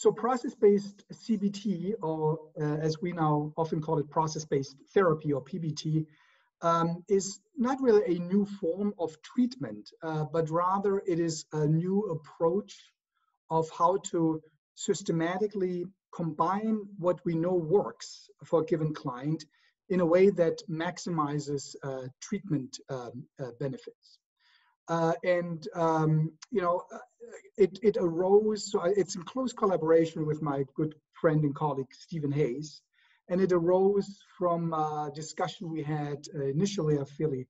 So process-based CBT, or uh, as we now often call it, process-based therapy or PBT, um, is not really a new form of treatment, uh, but rather it is a new approach of how to systematically combine what we know works for a given client in a way that maximizes uh, treatment um, uh, benefits. Uh, and um, you know, uh, it, it arose. So it's in close collaboration with my good friend and colleague Steven Hayes, and it arose from a discussion we had uh, initially a fairly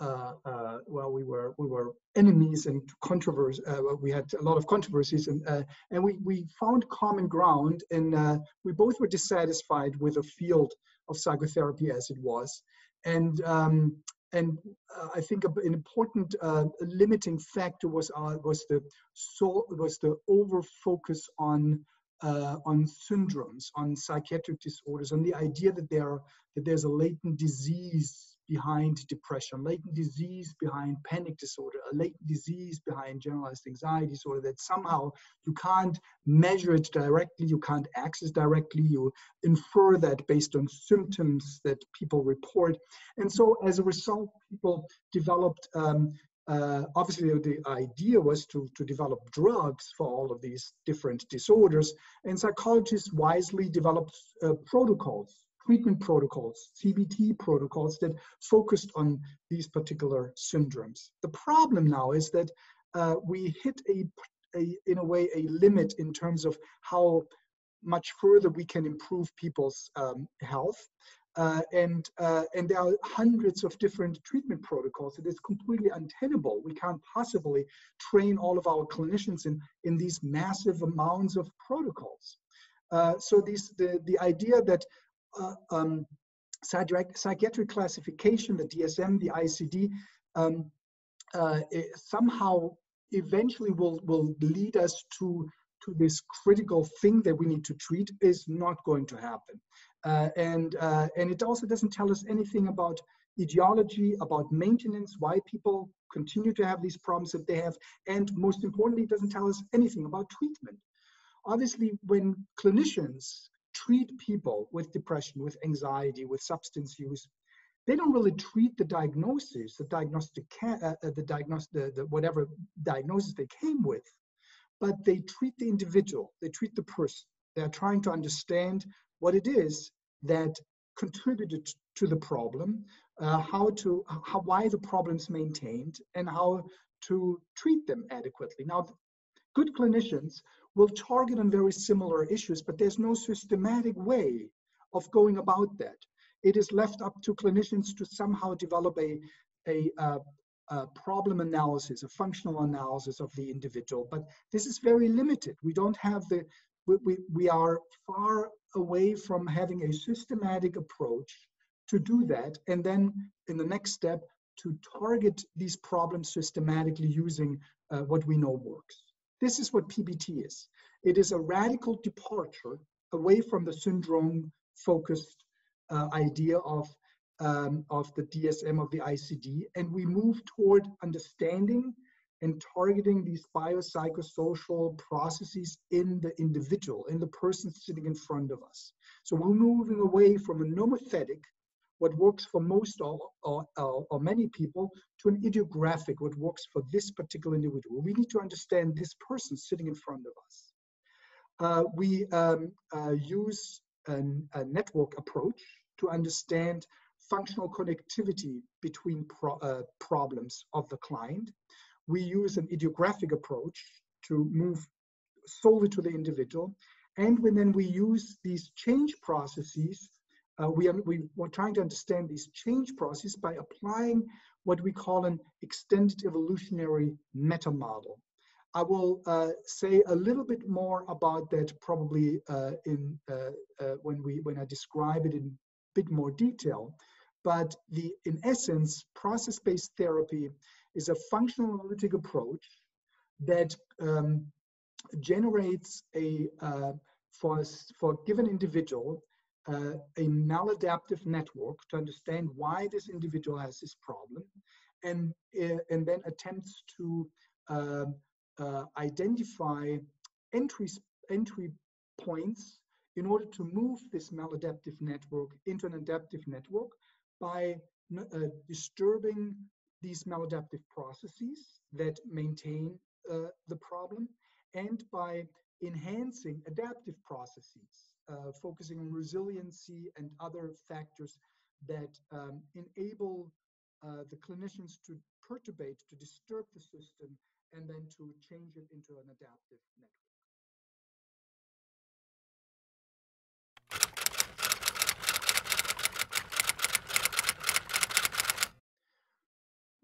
uh, uh, well, we were we were enemies and controversy. Uh, we had a lot of controversies, and uh, and we we found common ground, and uh, we both were dissatisfied with the field of psychotherapy as it was, and um, and uh, I think an important uh, limiting factor was uh, was the so was the over focus on uh, on syndromes, on psychiatric disorders, on the idea that there that there's a latent disease behind depression, latent disease behind panic disorder, a latent disease behind generalized anxiety disorder that somehow you can't measure it directly, you can't access directly, you infer that based on symptoms that people report. And so as a result, people developed um, uh, obviously the idea was to, to develop drugs for all of these different disorders and psychologists wisely developed uh, protocols treatment protocols, CBT protocols that focused on these particular syndromes. The problem now is that uh, we hit a, a, in a way, a limit in terms of how much further we can improve people's um, health. Uh, and uh, and there are hundreds of different treatment protocols. It is completely untenable. We can't possibly train all of our clinicians in in these massive amounts of protocols. Uh, so these the the idea that um, psychiatric classification, the DSM, the ICD, um, uh, somehow eventually will, will lead us to, to this critical thing that we need to treat is not going to happen. Uh, and, uh, and it also doesn't tell us anything about etiology, about maintenance, why people continue to have these problems that they have, and most importantly, it doesn't tell us anything about treatment. Obviously, when clinicians treat people with depression, with anxiety, with substance use, they don't really treat the diagnosis, the diagnostic, uh, uh, the diagnosis, the, the whatever diagnosis they came with, but they treat the individual, they treat the person. They're trying to understand what it is that contributed to the problem, uh, how to, how, why the problem's maintained, and how to treat them adequately. Now, good clinicians will target on very similar issues, but there's no systematic way of going about that. It is left up to clinicians to somehow develop a, a, a problem analysis, a functional analysis of the individual, but this is very limited. We don't have the, we, we, we are far away from having a systematic approach to do that. And then in the next step, to target these problems systematically using uh, what we know works. This is what PBT is. It is a radical departure away from the syndrome focused uh, idea of, um, of the DSM of the ICD, and we move toward understanding and targeting these biopsychosocial processes in the individual, in the person sitting in front of us. So we're moving away from a nomothetic what works for most or, or, or, many people to an idiographic, what works for this particular individual. We need to understand this person sitting in front of us. Uh, we um, uh, use an, a network approach to understand functional connectivity between pro, uh, problems of the client. We use an idiographic approach to move solely to the individual. And when then we use these change processes uh, we, are, we are trying to understand this change process by applying what we call an extended evolutionary meta model. I will uh, say a little bit more about that probably uh, in uh, uh, when we when I describe it in a bit more detail. But the in essence, process-based therapy is a functional analytic approach that um, generates a uh, for for a given individual uh, a maladaptive network to understand why this individual has this problem and, uh, and then attempts to uh, uh, identify entry, entry points in order to move this maladaptive network into an adaptive network by uh, disturbing these maladaptive processes that maintain uh, the problem and by enhancing adaptive processes, focusing on resiliency and other factors that um, enable uh, the clinicians to perturbate, to disturb the system, and then to change it into an adaptive network.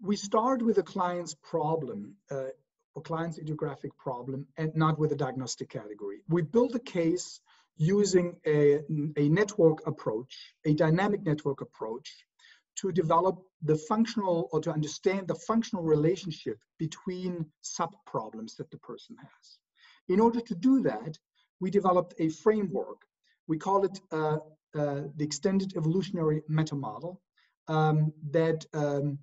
we start with a client's problem, uh, a client's idiographic problem, and not with a diagnostic category. We build a case using a, a network approach, a dynamic network approach, to develop the functional or to understand the functional relationship between sub-problems that the person has. In order to do that, we developed a framework. We call it uh, uh, the extended evolutionary meta model um, that um,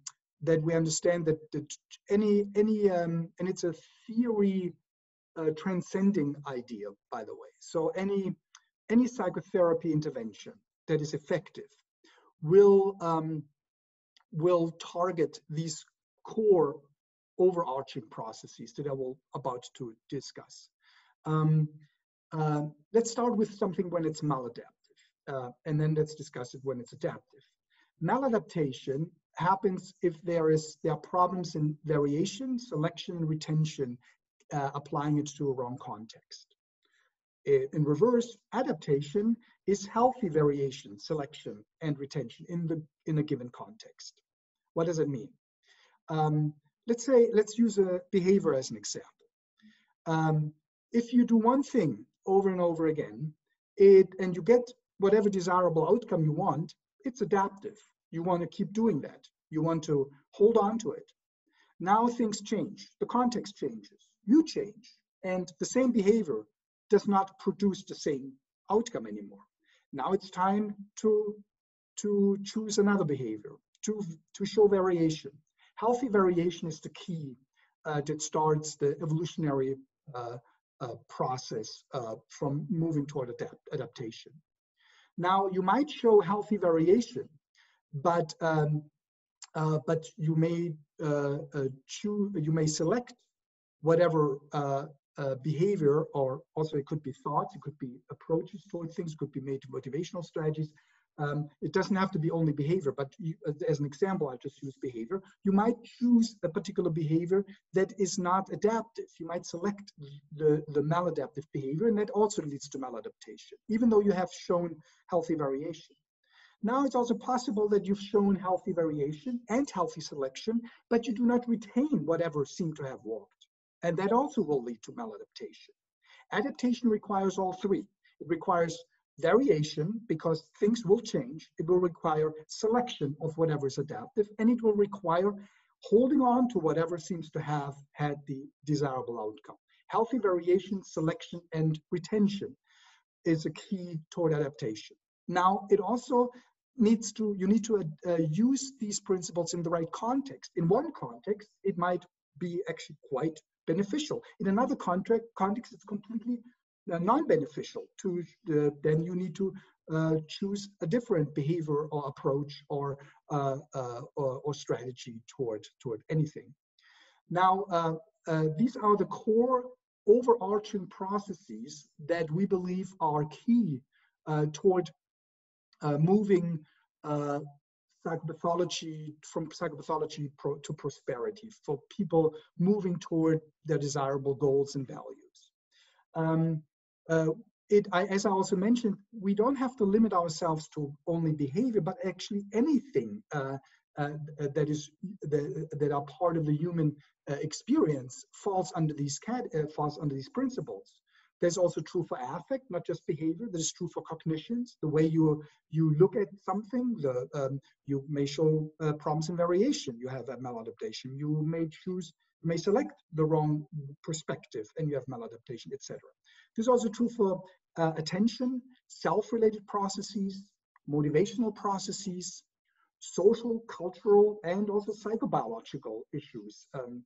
that we understand that, that any any um, and it's a theory transcending idea, by the way. So any any psychotherapy intervention that is effective will um, will target these core overarching processes that I will about to discuss. Um, uh, let's start with something when it's maladaptive, uh, and then let's discuss it when it's adaptive. Maladaptation happens if there is there are problems in variation, selection, and retention, uh, applying it to a wrong context. In reverse, adaptation is healthy variation, selection, and retention in the in a given context. What does it mean? Um, let's say let's use a behavior as an example. Um, if you do one thing over and over again, it and you get whatever desirable outcome you want, it's adaptive you want to keep doing that. You want to hold on to it. Now things change. The context changes. You change. And the same behavior does not produce the same outcome anymore. Now it's time to, to choose another behavior, to, to show variation. Healthy variation is the key uh, that starts the evolutionary uh, uh, process uh, from moving toward adapt adaptation. Now, you might show healthy variation but um, uh, but you may uh, uh, choose, you may select whatever uh, uh, behavior, or also it could be thoughts, it could be approaches toward things, could be made to motivational strategies. Um, it doesn't have to be only behavior, but you, as an example, I just use behavior. You might choose a particular behavior that is not adaptive. You might select the, the maladaptive behavior, and that also leads to maladaptation, even though you have shown healthy variation. Now it's also possible that you've shown healthy variation and healthy selection, but you do not retain whatever seemed to have worked. And that also will lead to maladaptation. Adaptation requires all three. It requires variation because things will change. It will require selection of whatever is adaptive, and it will require holding on to whatever seems to have had the desirable outcome. Healthy variation, selection, and retention is a key toward adaptation. Now, it also needs to you need to uh, use these principles in the right context in one context it might be actually quite beneficial. In another context context it's completely uh, non-beneficial to uh, then you need to uh, choose a different behavior or approach or, uh, uh, or, or strategy toward toward anything. Now these are the core overarching processes that we believe are key toward uh, moving uh, psychopathology from psychopathology pro to prosperity for people moving toward their desirable goals and values. Um, uh, it, I, as I also mentioned, we don't have to limit ourselves to only behavior, but actually anything uh, uh, that is that, that are part of the human uh, experience falls under these cat falls under these principles. That's also true for affect, not just behavior. That is true for cognitions. The way you you look at something, the, um, you may show uh, problems in variation. You have a maladaptation. You may choose, may select the wrong perspective, and you have maladaptation, etc. This is also true for uh, attention, self-related processes, motivational processes, social, cultural, and also psychobiological issues. Um,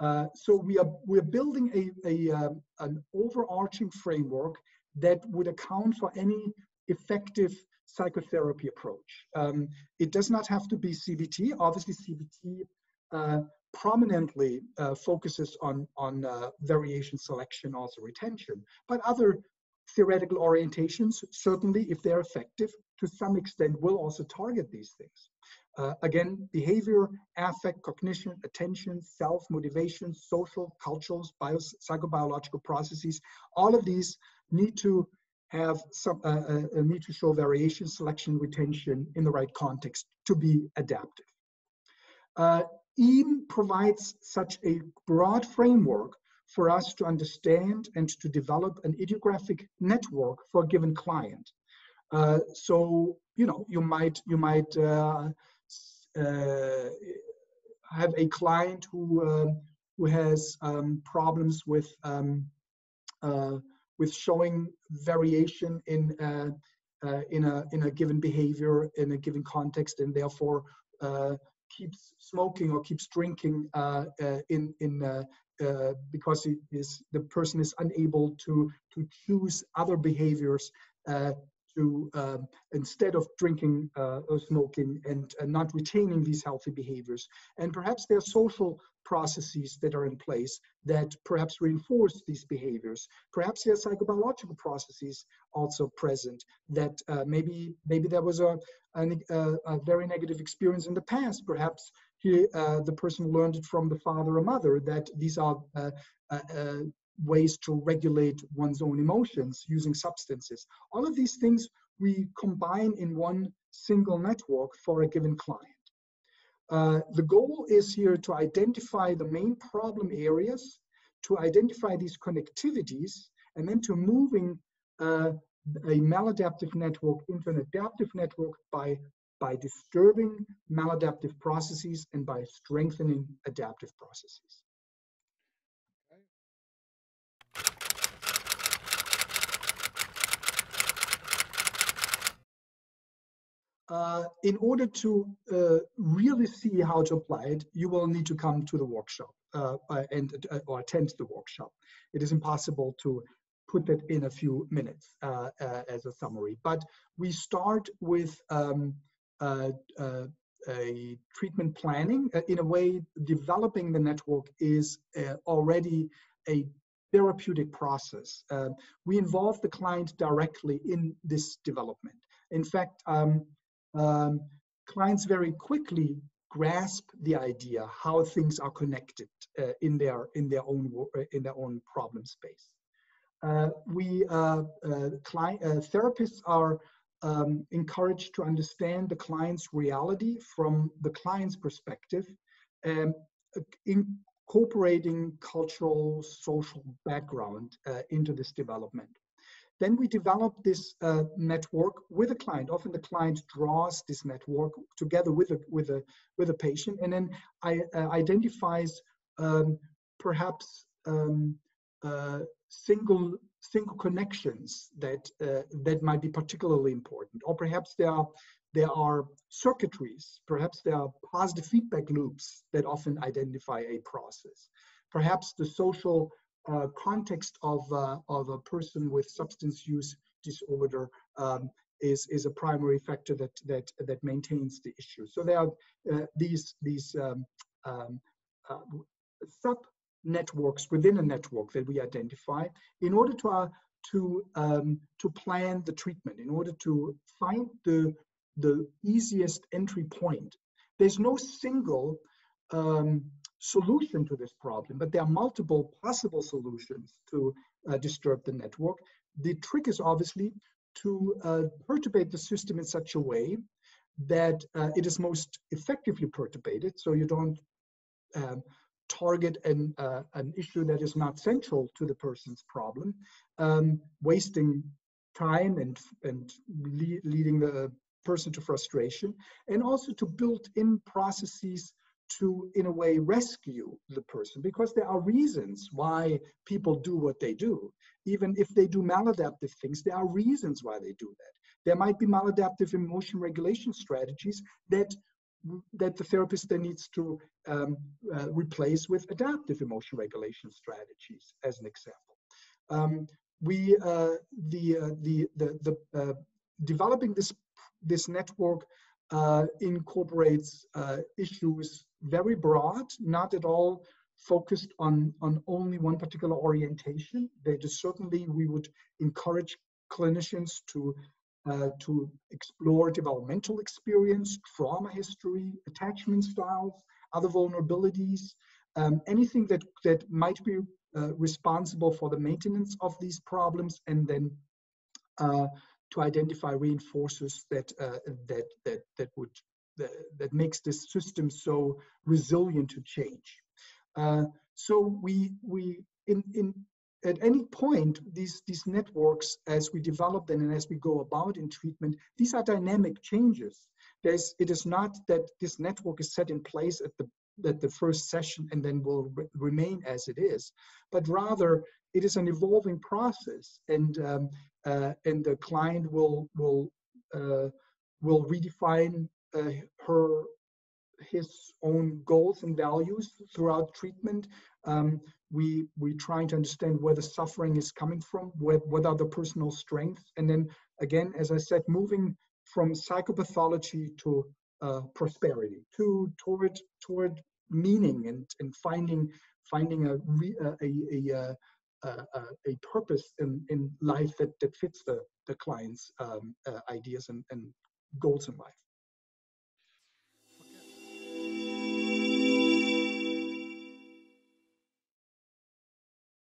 uh, so we are we're building a, a um, an overarching framework that would account for any effective psychotherapy approach. Um, it does not have to be CBT. Obviously, CBT uh, prominently uh, focuses on, on uh, variation selection, also retention, but other theoretical orientations, certainly, if they're effective, to some extent will also target these things. Uh, again, behavior, affect, cognition, attention, self, motivation, social, cultural, bio, psychobiological processes, all of these need to have some uh, uh, uh, need to show variation, selection, retention in the right context to be adaptive. Uh, EAM provides such a broad framework for us to understand and to develop an idiographic network for a given client. Uh, so you know you might you might uh, uh, have a client who um, who has um, problems with um, uh, with showing variation in uh, uh, in a in a given behavior in a given context, and therefore keeps smoking or keeps drinking in in uh, because is, the person is unable to to choose other behaviors uh, to um, instead of drinking uh, or smoking and, and, not retaining these healthy behaviors. And perhaps there are social processes that are in place that perhaps reinforce these behaviors. Perhaps there are psychobiological processes also present that uh, maybe maybe there was a, a, a, very negative experience in the past. Perhaps he, uh, the person learned it from the father or mother that these are uh, uh, uh ways to regulate one's own emotions using substances. All of these things we combine in one single network for a given client. Uh, the goal is here to identify the main problem areas, to identify these connectivities, and then to moving uh, a maladaptive network into an adaptive network by, by disturbing maladaptive processes and by strengthening adaptive processes. Uh, in order to uh, really see how to apply it, you will need to come to the workshop uh, uh and uh, or attend the workshop. It is impossible to put that in a few minutes as a summary. But we start with um, a treatment planning. in a way, developing the network is already a therapeutic process. we involve the client directly in this development. In fact, um, um, clients very quickly grasp the idea how things are connected uh, in their in their own uh, in their own problem space. Uh, we uh, uh client uh, therapists are um, encouraged to understand the client's reality from the client's perspective, um, incorporating cultural social background into this development. Then we develop this uh, network with a client. Often the client draws this network together with a with a with a patient, and then I, uh, identifies um, perhaps um, uh, single single connections that uh, that might be particularly important, or perhaps there are there are circuitries, perhaps there are positive feedback loops that often identify a process. Perhaps the social uh, context of, uh, of a person with substance use disorder um, is, is a primary factor that, that, that maintains the issue. So there are uh, these, these um, um, uh, sub networks within a network that we identify in order to, uh, to, um, to plan the treatment, in order to find the, the easiest entry point. There's no single um, solution to this problem, but there are multiple possible solutions to uh, disturb the network. The trick is obviously to uh, perturbate the system in such a way that uh, it is most effectively perturbated, so you don't um, target an, uh, an issue that is not central to the person's problem, um, wasting time and, and le leading the person to frustration, and also to build in processes to, in a way, rescue the person because there are reasons why people do what they do. Even if they do maladaptive things, there are reasons why they do that. There might be maladaptive emotion regulation strategies that that the therapist then needs to um, uh, replace with adaptive emotion regulation strategies, as an example. Um, we uh, the, uh, the the the uh, developing this this network uh, incorporates uh, issues very broad, not at all focused on on only one particular orientation. They just certainly we would encourage clinicians to uh, to explore developmental experience, trauma history, attachment styles, other vulnerabilities, um, anything that that might be uh, responsible for the maintenance of these problems and then uh, to identify reinforcers that uh, that that that would that, that, makes this system so resilient to change. Uh, so we we in in at any point these these networks as we develop them and as we go about in treatment these are dynamic changes. There's it is not that this network is set in place at the that the first session and then will re remain as it is, but rather it is an evolving process, and um, and the client will will uh, will redefine uh, her his own goals and values throughout treatment. Um, we we trying to understand where the suffering is coming from, where, what are the personal strengths, and then again, as I said, moving from psychopathology to uh, prosperity to toward toward meaning and and finding finding a a, a, a, a, purpose in, in life that, that fits the the client's um, uh, ideas and, and goals in life.